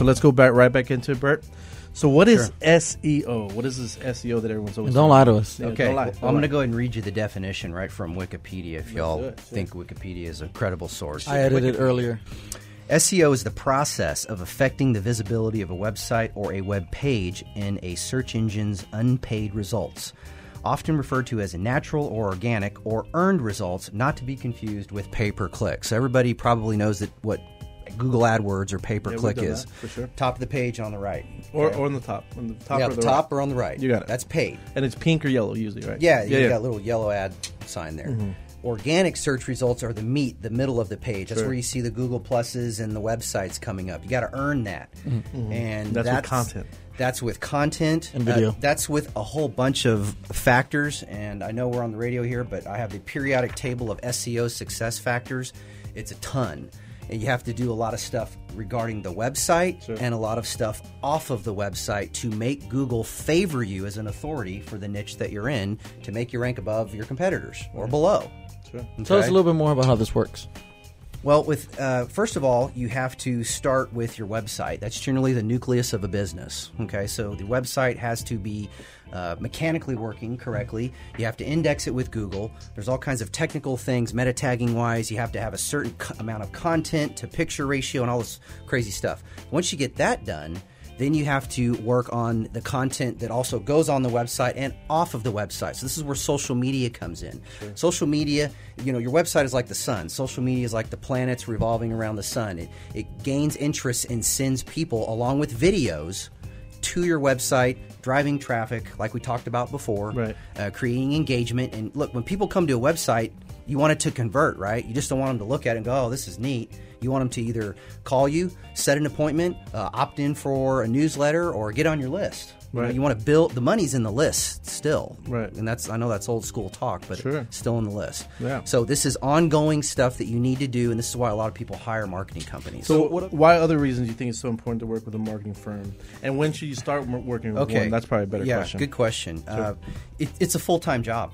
So let's go back right back into it, Bert. So what is SEO? What is this SEO that everyone's always don't lie to us. Yeah, Okay, don't lie, well, don't I'm going to go ahead and read you the definition right from Wikipedia if y'all do it, think Wikipedia is a credible source. I edited it earlier. SEO is the process of affecting the visibility of a website or a web page in a search engine's unpaid results. Often referred to as natural or organic or earned results, not to be confused with pay per click. So, everybody probably knows that what Google AdWords or pay per click done is. that, for sure. Top of the page on the right. or, Okay? or on the top, on the top yeah, or the, the top right. or on the right. You got it. That's paid. and it's pink or yellow usually, right? Yeah, you yeah. got a little yellow ad sign there. Mm-hmm. Organic search results are the meat, the middle of the page. That's Sure. where you see the Google pluses and the websites coming up. You got to earn that, and Mm-hmm. That's with content. That's with content And video. Uh, that's with a whole bunch of factors. And I know we're on the radio here, but I have the periodic table of SEO success factors. It's a ton. And you have to do a lot of stuff regarding the website Sure. and a lot of stuff off of the website to make Google favor you as an authority for the niche that you're in to make you rank above your competitors or below. Sure. Tell us a little bit more about how this works. Well, with uh, first of all, you have to start with your website. That's generally the nucleus of a business. Okay, so the website has to be uh, mechanically working correctly. You have to index it with Google. There's all kinds of technical things, meta tagging wise. You have to have a certain amount of content to picture ratio and all this crazy stuff. Once you get that done, then you have to work on the content that also goes on the website and off of the website. So this is where social media comes in. Social media, you know, your website is like the sun. Social media is like the planets revolving around the sun. It, it gains interest and sends people along with videos to your website, driving traffic, like we talked about before, Right. uh, creating engagement. And look, when people come to a website, you want it to convert, right? You just don't want them to look at it and go, oh, this is neat. You want them to either call you, set an appointment, uh, opt in for a newsletter, or get on your list. You, know, Right. you want to build the money's in the list still, Right. And that's I know that's old school talk, but Sure. still in the list. Yeah. So this is ongoing stuff that you need to do, and this is why a lot of people hire marketing companies. So, why other reasons do you think it's so important to work with a marketing firm? And when should you start working with okay, one? That's probably a better yeah, question. good question. Uh, it, it's a full time job.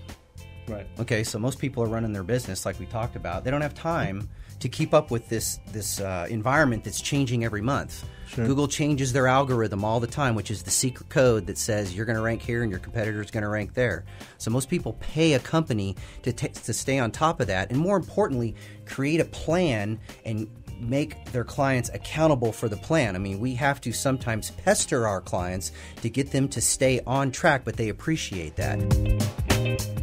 Right. Okay, so most people are running their business like we talked about. They don't have time to keep up with this this uh, environment that's changing every month. Google changes their algorithm all the time, which is the secret code that says you're going to rank here and your competitor is going to rank there. So most people pay a company to t- to stay on top of that, and more importantly, create a plan and make their clients accountable for the plan. I mean, we have to sometimes pester our clients to get them to stay on track, but they appreciate that.